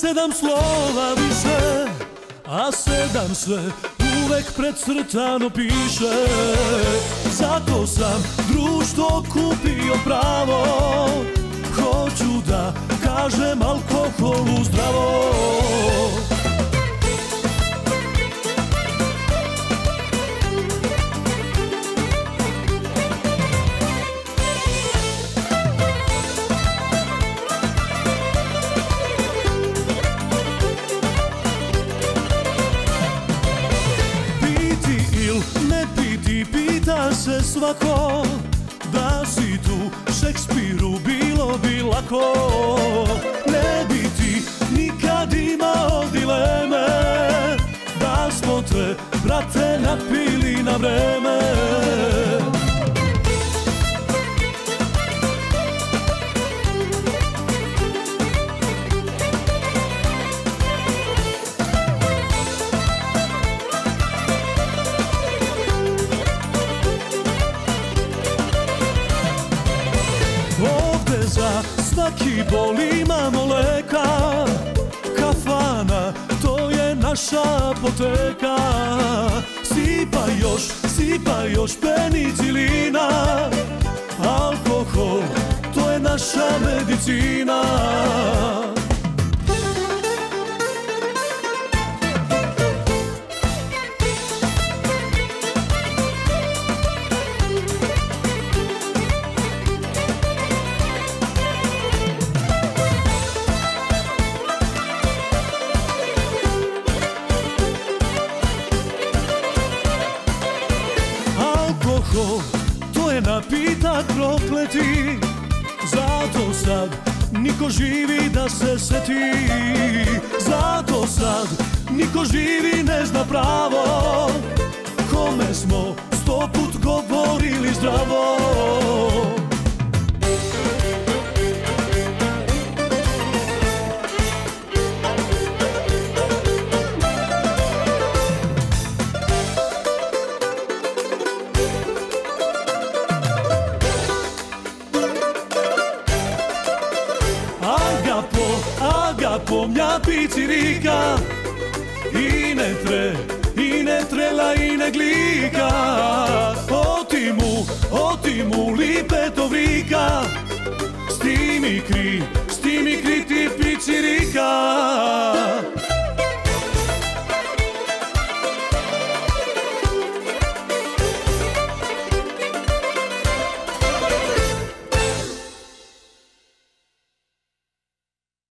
Sedam slova više A sedam sve uvek precrtano piše. Zato sam društvo kupio pravo Hoću da kažem alkoholu se svako Da si tu Šekspiru bilo bi lako. Ne bi ti nikad imao dileme Da smo te, brate, napili na vreme svaki bol imamo leka. Kafana, to je naša apoteka. Sipa još, sipa još penicilina. Alkohol, to je naša medicina je napitak prokleti. Zato sad niko živi da se seti. Zato sad niko živi ne zna pravo. Kome smo αγαπώ, αγαπώ μια πιτσιρίκα. Είναι τρε, είναι τρέλα, είναι γλύκα Ό,τι μου, ό,τι μου λείπε το βρήκα. Στη μικρή, στη μικρή τη πιτσιρίκα.